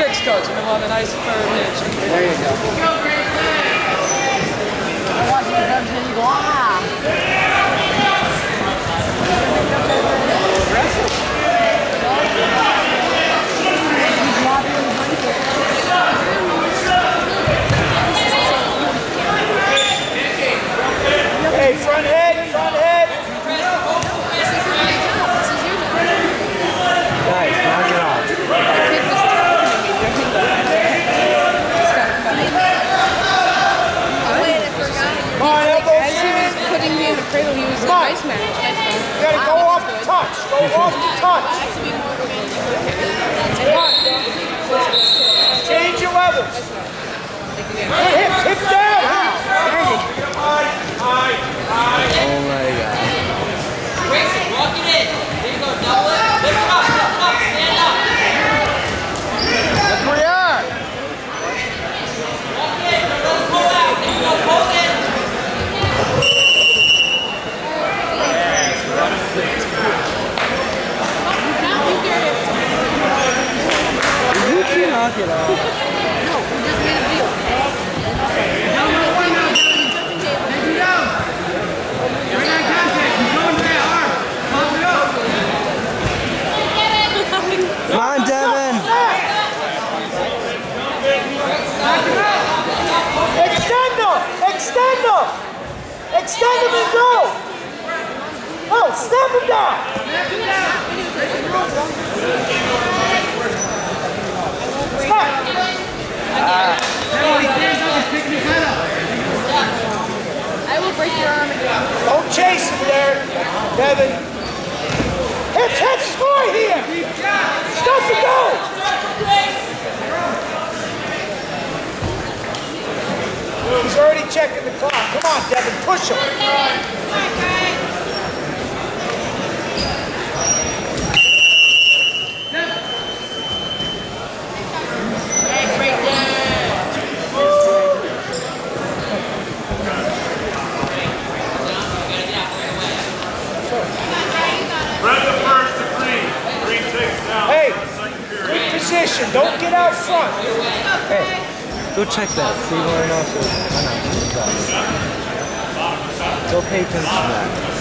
fixed, coach, and I want a nice firm pitch. There you go. I watch you and you go, ah. Aggressive. Hey, front head, front head. Guys, knock it off. Come on, elbows As he in. was putting me in the cradle, he was in Come on. a ice match. That's fine. You gotta go off the touch. Go off the touch. Change your levels. Good hips, hips down. Oh my god. Walk it in. There you go. Double it. Lift it up. Lift it up. Stand up. Look where you are. Walk it in. Don't let it pull out. There you go. Pull it. You can knock it off. Come on, Devin. Extend them. Extend them. Extend him and go. Oh, step them down. Step. I will break your arm again. Don't chase him there, Devin. Hips, hips, score here. Stuff and go. He's already checking the clock. Come on, Devin, push him. Red the first to green. Green takes down. Hey, good position. Don't get out front. Hey, go check that. See where else is. Go pay attention to that.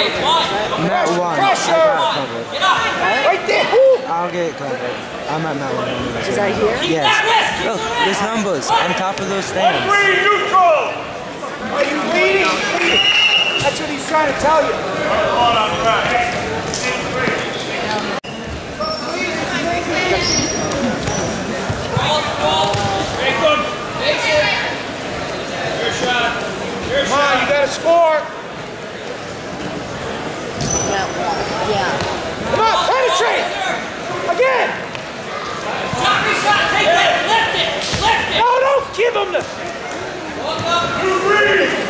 Great. One. Mat. I Pressure. got it covered. Get up. Right there. Woo. I'll get it covered. I'm at Mat one. Is that here? Yes. Look, oh, there's numbers on top of those stands. Green neutral. Are you leading? Leading. That's what he's trying to tell you. Hold on, right. him!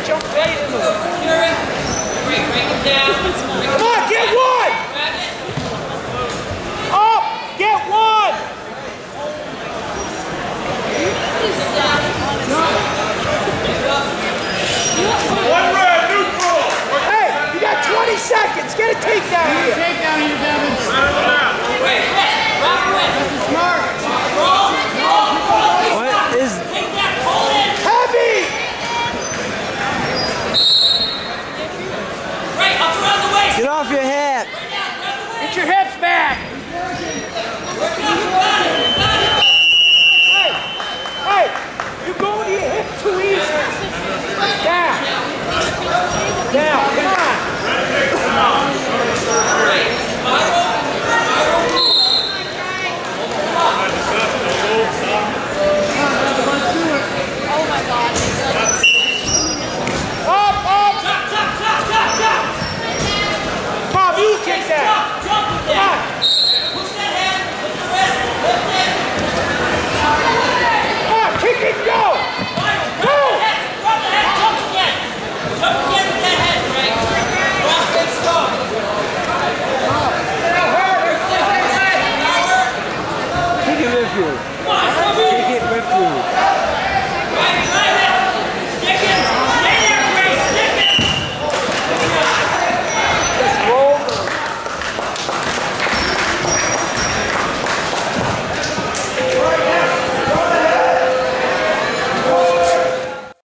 Jump right in down! Come on, get one! you.